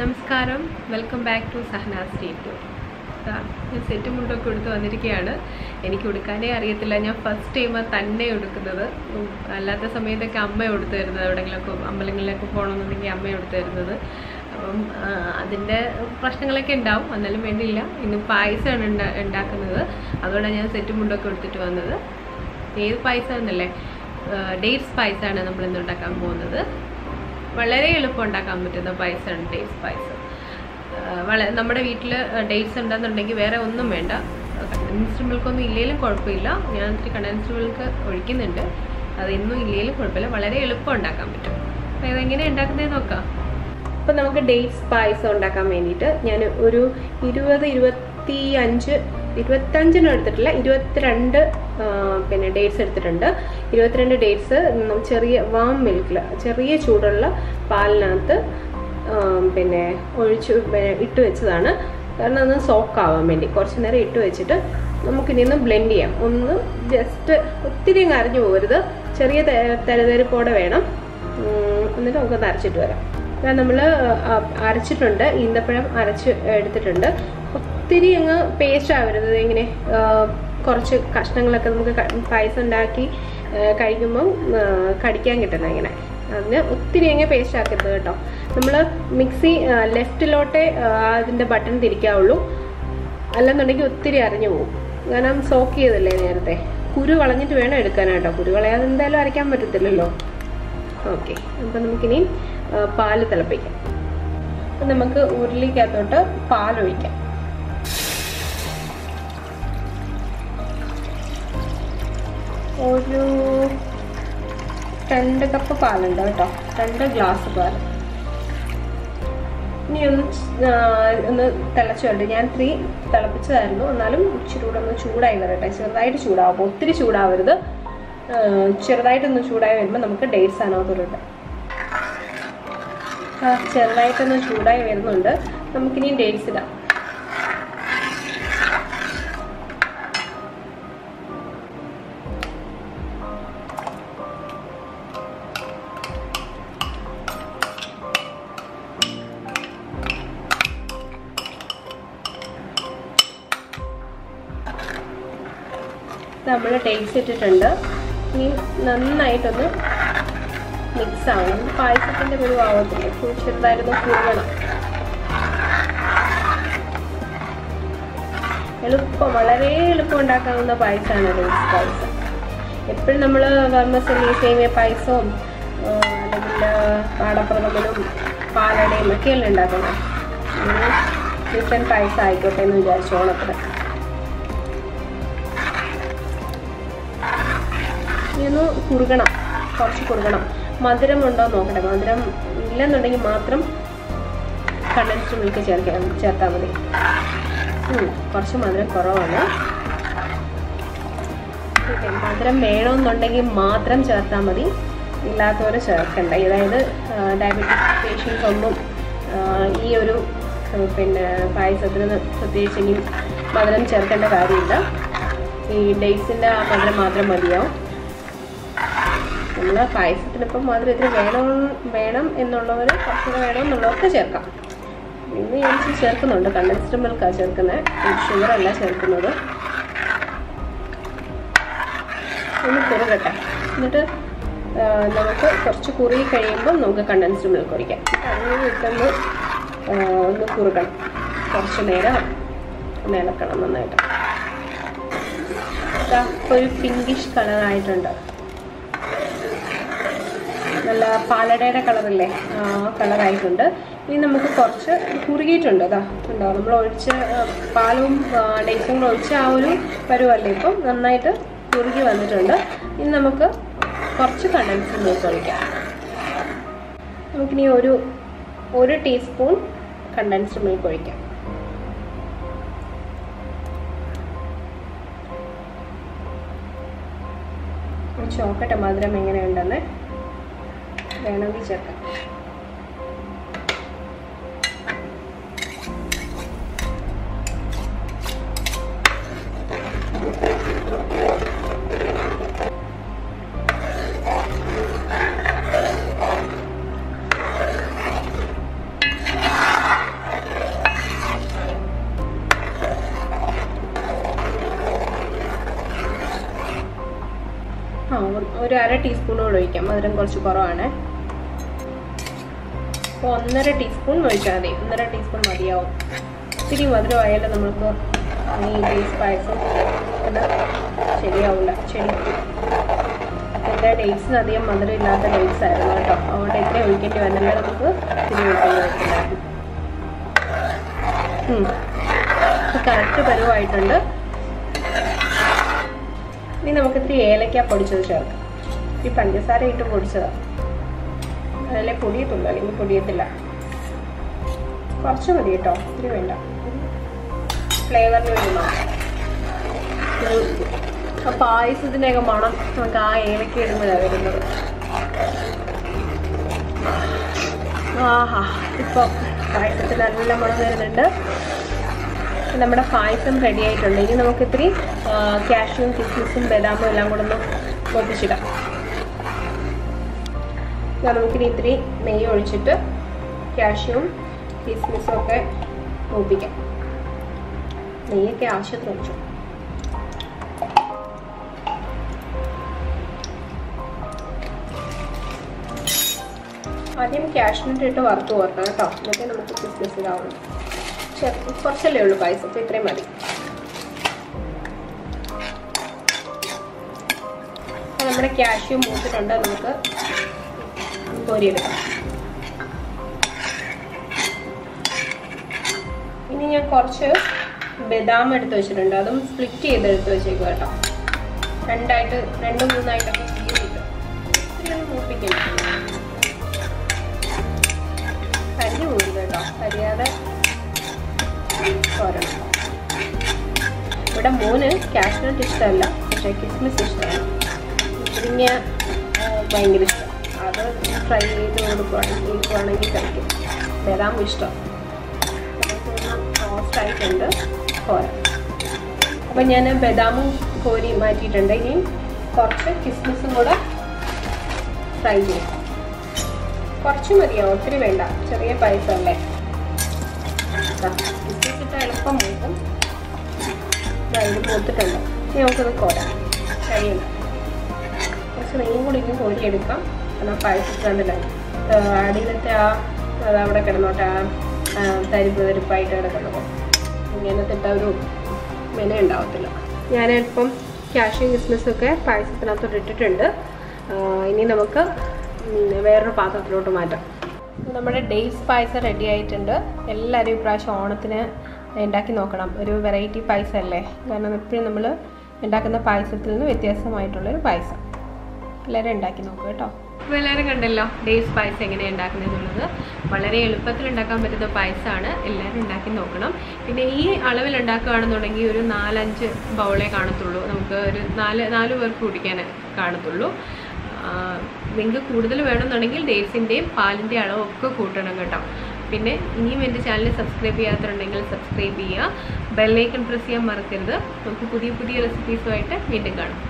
നമസ്കാരം. Welcome back to Sahana state ഞാൻ set മുണ്ടൊക്കെ എടുത്ത് വന്നിരിക്കുകയാണ്. എനിക്ക് ഉടുക്കാനേ അറിയത്തില്ല. ഞാൻ ഫസ്റ്റ് ടൈം തന്നെ എടുക്കുന്നത് അല്ലാത്ത സമയത്തൊക്കെ അമ്മ എടുത്തു തരുന്നത്. എവിടെയെങ്കിലൊക്കെ അമ്പലങ്ങളിലൊക്കെ പോകണമെന്നുണ്ടെങ്കിൽ അമ്മ എടുത്തു തരുന്നത്. അപ്പം അതിന്റെ പ്രശ്നങ്ങളൊക്കെ ഉണ്ടാവും. എന്നാലും വേണ്ടിയില്ല. ഇന്ന് പായസമാണ് ഉണ്ടാ- ഉണ്ടാക്കുന്നത്. അതുകൊണ്ടാണ് ഞാൻ സെറ്റ് മുണ്ടൊക്കെ എടുത്തിട്ട് വന്നത്. ഏത് പായസം എന്നല്ലേ ഡേറ്റ്സ് പായസമാണ് നമ്മൾ ഇന്ന് ഉണ്ടാക്കാൻ പോകുന്നത്. വളരെ എളുപ്പം ഉണ്ടാക്കാൻ പറ്റുന്ന പായസമാണ് ഡേറ്റ്സ് പായസം. വളരെ വള നമ്മുടെ വീട്ടിൽ ഡേറ്റ്സ് ഉണ്ടെന്നുണ്ടെങ്കിൽ വേറെ ഒന്നും വേണ്ട. കണ്ടൻസ്ഡ് മിൽക്കൊന്നും ഇല്ലെങ്കിലും കുഴപ്പമില്ല. ഞാൻ ഇത്തിരി കണ്ടൻസ്ഡ് മിൽക്ക് ഒഴിക്കുന്നുണ്ട്. അതൊന്നും ഇല്ലെങ്കിലും കുഴപ്പമില്ല. വളരെ എളുപ്പം ഉണ്ടാക്കാൻ പറ്റും. അപ്പോൾ ഇതെങ്ങനെയാണ് ഉണ്ടാക്കുന്നതെന്ന് നോക്കാം. അപ്പോൾ നമുക്ക് ഡേറ്റ്സ് പായസം ഉണ്ടാക്കാൻ വേണ്ടിയിട്ട് ഞാൻ ഒരു ഇരുപത് ഇരുപത്തി അഞ്ച് ഇരുപത്തഞ്ചിനും എടുത്തിട്ടില്ല ഇരുപത്തിരണ്ട് പിന്നെ ഡേറ്റ്സ് എടുത്തിട്ടുണ്ട്. ഇരുപത്തിരണ്ട് ഡേറ്റ്സ് ചെറിയ വാം മിൽക്കിൽ ചെറിയ ചൂടുള്ള പാലിനകത്ത് പിന്നെ ഒഴിച്ച് ഇട്ട് വെച്ചതാണ്. കാരണം സോക്ക് ആവാൻ വേണ്ടി. കുറച്ച് നേരം ഇട്ട് വെച്ചിട്ട് നമുക്കിനി ഒന്ന് ബ്ലെൻഡ് ചെയ്യാം. ഒന്ന് ജസ്റ്റ് ഒത്തിരി കരഞ്ഞു പോകരുത്. ചെറിയ തരതരിപ്പോടെ വേണം. എന്നിട്ട് നമുക്കൊന്ന് അരച്ചിട്ട് വരാം. നമ്മൾ അരച്ചിട്ടുണ്ട്. ഈന്തപ്പഴം അരച്ച് എടുത്തിട്ടുണ്ട്. ഒത്തിരി അങ്ങ് പേസ്റ്റ് ആവരുത്. ഇങ്ങനെ കുറച്ച് കഷ്ണങ്ങളൊക്കെ നമുക്ക് പായസം ഉണ്ടാക്കി കഴിക്കുമ്പം കടിക്കാൻ കിട്ടുന്ന ഇങ്ങനെ. അതിന് ഒത്തിരി അങ്ങ് പേസ്റ്റ് ആക്കരുത് കേട്ടോ. നമ്മൾ മിക്സി ലെഫ്റ്റിലോട്ടേ അതിന്റെ ബട്ടൺ തിരിക്കാവുള്ളൂ. അല്ലെന്നുണ്ടെങ്കിൽ ഒത്തിരി അറിഞ്ഞു പോകും. കാരണം സോക്ക് ചെയ്തല്ലേ നേരത്തെ? കുരു വളഞ്ഞിട്ട് വേണം എടുക്കാനായിട്ടോ കുരു വളയാതെ എന്തായാലും അരയ്ക്കാൻ പറ്റത്തില്ലല്ലോ. ഓക്കെ അപ്പം നമുക്കിനി പാൽ തിളപ്പിക്കാം. നമുക്ക് ഉരുളിക്കകത്തോട്ട് പാലൊഴിക്കാം. ഒരു രണ്ട് കപ്പ് പാലുണ്ട് കേട്ടോ. രണ്ട് ഗ്ലാസ് പാൽ ഇനി ഒന്ന് ഒന്ന് തിളച്ച് വരട്ടെ ഞാൻ ത്രീ തിളപ്പിച്ചതായിരുന്നു. എന്നാലും ഇച്ചിരി കൂടെ ഒന്ന് ചൂടായി വരട്ടെ. ചെറുതായിട്ട് ചൂടാവും. ഒത്തിരി ചൂടാവരുത്. ചെറുതായിട്ടൊന്ന് ചൂടായി വരുമ്പോൾ നമുക്ക് ഡേറ്റ്സ് അതിനകത്തോട്ട് ആ ചെറുതായിട്ടൊന്ന് ചൂടായി വരുന്നുണ്ട്. നമുക്കിനി ഡേറ്റ്സ് ഇടാം. നമ്മൾ ടേസ്റ്റ് ഇട്ടിട്ടുണ്ട്. ഇനി നന്നായിട്ടൊന്ന് മിക്സ് ആവണം. പായസത്തിന്റെ ആവത്തില്ല ചെറുതായിട്ടൊന്ന് കുറുകണം. എളുപ്പം വളരെ എളുപ്പം ഉണ്ടാക്കാവുന്ന പായസമാണ് ഡേറ്റ്സ് പായസം. എപ്പോഴും നമ്മൾ വർമ്മസലി സേമിയ പായസവും അല്ലെങ്കിൽ പാടപ്രഥമനും പാലടയും ഒക്കെയല്ലേ ഉണ്ടാക്കുന്നത് ചിക്കൻ പായസം ആയിക്കോട്ടെ എന്ന് വിചാരിച്ചു ഓണത്തിന് ഒന്ന് കുറുകണം. കുറച്ച് കുറുകണം. മധുരം ഉണ്ടോ എന്ന് നോക്കട്ടെ മധുരം ഇല്ലെന്നുണ്ടെങ്കിൽ മാത്രം കണ്ടൻസ്ഡ് മിൽക്ക് ചേർക്കാം ചേർത്താൽ മതി. കുറച്ച് മധുരം കുറവാണ്. മധുരം വേണമെന്നുണ്ടെങ്കിൽ മാത്രം ചേർത്താൽ മതി. ഇല്ലാത്തവർ ചേർക്കണ്ട. അതായത് ഡയബറ്റിക് പേഷ്യൻസ് ഒന്നും ഈ ഒരു പിന്നെ പായസത്തിന് പ്രത്യേകിച്ച് ഇനി മധുരം ചേർക്കേണ്ട കാര്യമില്ല. ഈ ഡേറ്റ്സിന്റെ ആ മധുരം മാത്രം മതിയാവും. നമ്മൾ പായസത്തിന് ഇപ്പം മധുരം ഇതിന് വേണം വേണം എന്നുള്ളവർ കുറച്ചുകൂടെ വേണം എന്നുള്ളവർക്ക് ചേർക്കാം. ഇന്ന് ഞാൻ ചേർക്കുന്നുണ്ട്. കണ്ടൻസ്ഡ് മിൽക്കാണ് ചേർക്കുന്നത് ഷുഗർ അല്ല ചേർക്കുന്നത്. ഒന്ന് കുറുകട്ടെ. എന്നിട്ട് നമുക്ക് കുറച്ച് കുറി കഴിയുമ്പോൾ നമുക്ക് കണ്ടൻസ്ഡ് മിൽക്ക് ഒഴിക്കാം. അങ്ങനെ ഇട്ടൊന്ന് ഒന്ന് കുറുകണം. കുറച്ച് നേരം ഒന്ന് ഇളക്കണം നന്നായിട്ട് ഒരു പിങ്കിഷ് കളറായിട്ടുണ്ട് നല്ല പാലടയുടെ കളറല്ലേ? ആ കളറായിട്ടുണ്ട്. ഇനി നമുക്ക് കുറച്ച് കുറുകിയിട്ടുണ്ട്. അതാ ഉണ്ടോ നമ്മൾ ഒഴിച്ച് പാലും ഡേറ്റ്സും കൂടെ ഒഴിച്ച് ആ ഒരു പരുവല്ലേ ഇപ്പം നന്നായിട്ട് കുറുകി വന്നിട്ടുണ്ട്. ഇനി നമുക്ക് കുറച്ച് കണ്ടൻസ് മിൽക്ക് ഒഴിക്കാം. നമുക്കിനി ഒരു ഒരു ടീസ്പൂൺ കണ്ടൻസ്ഡ് മിൽക്ക് ഒഴിക്കാം. ചോക്കട്ടെ മധുരം എങ്ങനെയുണ്ടെന്ന് വേണമെങ്കിൽ ചേർക്കാം ആ ഒരു- അര ടീസ്പൂൺ കൂടെ ഒഴിക്കാം. മധുരം കുറച്ച് കുറവാണ്. അപ്പോൾ ഒന്നര ടീസ്പൂൺ ഒഴിച്ചാൽ മതി. ഒന്നര ടീസ്പൂൺ മതിയാവും. ഇത്തിരി മധുരമായാലും നമുക്ക് ഈ ഡേറ്റ്സ് പായസം ശരിയാവില്ല ചെടിക്കും എന്റെ ഡേറ്റ്സിന് അധികം മധുരം ഇല്ലാത്ത ഡേറ്റ്സ് ആയിരുന്നു കേട്ടോ. അതുകൊണ്ട് ഇത്ര ഒഴിക്കേണ്ടി വന്നില്ല നമുക്ക് ഇത്തിരി ഒഴിക്കേണ്ടി കറക്റ്റ് പരുവായിട്ടുണ്ട്. ഇനി നമുക്ക് ഇത്തിരി ഏലക്ക പൊടിച്ചത് ചേർക്കാം. ഈ പഞ്ചസാര ഇട്ട് പൊടിച്ചതാണ് അതിലെ പൊടിയത്തുള്ളൂ അല്ലെങ്കിൽ പൊടിയത്തില്ല. കുറച്ച് മതി കേട്ടോ. ഇത്തിരി വേണ്ട. ഫ്ലേവറിന് വേണ്ടി മാത്രം ആ പായസത്തിന്റെയൊക്കെ മണം നമുക്ക് ആ ഏലക്ക ഇടുമ്പോഴാണ് വരുന്നത്. ആഹാ. ഇപ്പോൾ പായസത്തിന് നല്ല മണം വരുന്നുണ്ട്. നമ്മുടെ പായസം റെഡി ആയിട്ടുണ്ട്. ഇനി നമുക്ക് ഇത്തിരി കാഷ്യൂവും കിസ്മിസും ബദാമും എല്ലാം കൂടെ ഒന്ന് പൊട്ടിച്ചിടാം നമുക്കിനി ഇത്തിരി നെയ്യ് ഒഴിച്ചിട്ട് കാഷ്യൂം കിസ്മിസും ഒക്കെ മൂപ്പിക്കാം. നെയ്യൊക്കെ ആവശ്യത്തിന് ഒഴിച്ചു. ആദ്യം കാഷ്നട്ട് ഇട്ട് വറുത്ത് കോർക്കണം കേട്ടോ. എന്നിട്ട് നമുക്ക് ഇടാവുള്ളൂ. ചെറു കുറച്ചല്ലേ ഉള്ളൂ പായസം അപ്പോൾ ഇത്രയും മതി. നമ്മുടെ ക്യാഷ്യൂ മൂത്തിട്ടുണ്ട്. നമുക്ക് കോരിയെടുക്കാം ഇനി ഞാൻ കുറച്ച് ബദാം എടുത്ത് വെച്ചിട്ടുണ്ട്. അതും സ്പ്ലിറ്റ് ചെയ്ത് എടുത്ത് വെച്ചേക്കും കേട്ടോ. രണ്ടായിട്ട് രണ്ട് മൂന്നായിട്ടൊക്കെ കരിഞ്ഞു പോകരുത് കേട്ടോ. കരിയാതെ ഇവിടെ മോന് കാഷ്നട്ട് ഇഷ്ടമല്ല. പക്ഷേ കിസ്മിസ് ഇഷ്ടമാണ്. മുരിങ്ങ ഭയങ്കര ഇഷ്ടം. അത് ഫ്രൈ ചെയ്ത് കൊടുക്കുവാണെങ്കിൽ കൊടുക്കുവാണെങ്കിൽ കഴിക്കും. ബദാം ഇഷ്ടം. ായിട്ടുണ്ട് കോരം അപ്പം ഞാൻ ബദാമും കോരി മാറ്റിയിട്ടുണ്ട്. ഇനി കുറച്ച് കിസ്മിസും കൂടെ ഫ്രൈ ചെയ്യും. കുറച്ച് മതിയാവും. ഒത്തിരി വേണ്ട. ചെറിയ പായസമല്ലേ? കിസ്മിസ് ഇട്ട് എളുപ്പം മൂക്കും. ഇത് മൂത്തിട്ടുണ്ട്. നമുക്കത് കോരാം. കഴിയുന്നു നെയ്യും കൂടി എനിക്ക് കോരിയെടുക്കാം എന്നാൽ പഴച്ചിട്ടുണ്ടല്ലോ അടിയിലത്തെ ആ അതവിടെ കിടന്നോട്ടെ ആ തരിപ്പ് തരിപ്പായിട്ട് കിടക്കുന്നത് ഇങ്ങനത്തെ ഒരു വില ഉണ്ടാവത്തില്ല. ഞാനിപ്പം ക്യാഷും കിസ്മിസൊക്കെ പായസത്തിനകത്തോട്ട് ഇട്ടിട്ടുണ്ട്. ഇനി നമുക്ക് വേറൊരു പാത്രത്തിലോട്ട് മാറ്റാം. നമ്മുടെ ഡേറ്റ്സ് പായസം റെഡി ആയിട്ടുണ്ട്. എല്ലാവരും ഇപ്രാവശ്യം ഓണത്തിന് ഉണ്ടാക്കി നോക്കണം. ഒരു വെറൈറ്റി പായസം അല്ലേ കാരണം എപ്പോഴും നമ്മൾ ഉണ്ടാക്കുന്ന പായസത്തിൽ നിന്ന് വ്യത്യാസമായിട്ടുള്ളൊരു പായസം. എല്ലാവരും ഉണ്ടാക്കി നോക്കുക കേട്ടോ. എല്ലാവരും കണ്ടല്ലോ ഡേയ്സ് പായസ് എങ്ങനെയാണ് ഉണ്ടാക്കുന്നതെന്നുള്ളത്. വളരെ എളുപ്പത്തിൽ ഉണ്ടാക്കാൻ പറ്റുന്ന പായസമാണ് എല്ലാവരും ഉണ്ടാക്കി നോക്കണം. പിന്നെ ഈ അളവിൽ ഉണ്ടാക്കുകയാണെന്നുണ്ടെങ്കിൽ ഒരു നാലഞ്ച് ബൗളേ കാണത്തുള്ളൂ. നമുക്ക് ഒരു നാല് നാല് പേർക്ക് കുടിക്കാൻ കാണത്തുള്ളൂ. നിങ്ങൾക്ക് കൂടുതൽ വേണമെന്നുണ്ടെങ്കിൽ ഡേയ്സിന്റെയും പാലിന്റെയും അളവ് ഒക്കെ കൂട്ടണം കേട്ടോ. പിന്നെ ഇനിയും എന്റെ ചാനൽ സബ്സ്ക്രൈബ് ചെയ്യാത്തുണ്ടെങ്കിൽ സബ്സ്ക്രൈബ് ചെയ്യുക. ബെല്ലൈക്കൺ പ്രസ് ചെയ്യാൻ മറക്കരുത്. നമുക്ക് പുതിയ പുതിയ റെസിപ്പീസുമായിട്ട് വീണ്ടും കാണാം.